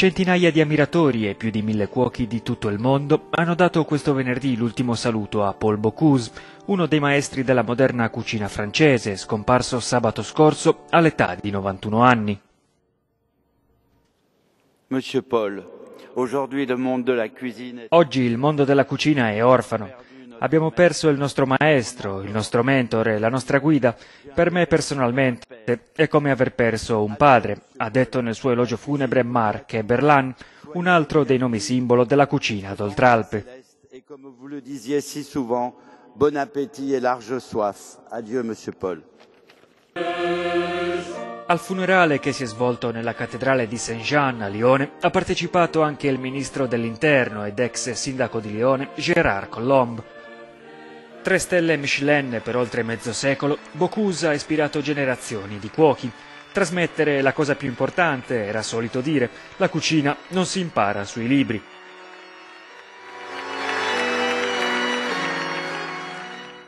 Centinaia di ammiratori e più di mille cuochi di tutto il mondo hanno dato questo venerdì l'ultimo saluto a Paul Bocuse, uno dei maestri della moderna cucina francese, scomparso sabato scorso all'età di 91 anni. Monsieur Paul, Oggi il mondo della cucina è orfano. Abbiamo perso il nostro maestro, il nostro mentore, la nostra guida. Per me personalmente è come aver perso un padre, ha detto nel suo elogio funebre Marc Berlan, un altro dei nomi simbolo della cucina d'Oltralpe. Et comme vous le disiez si souvent, bon appétit et large soif. Adieu, Monsieur Paul. Al funerale che si è svolto nella cattedrale di Saint-Jean a Lione ha partecipato anche il ministro dell'interno ed ex sindaco di Lione Gérard Colombe. Tre stelle Michelin per oltre mezzo secolo, Bocuse ha ispirato generazioni di cuochi. Trasmettere la cosa più importante, era solito dire, la cucina non si impara sui libri.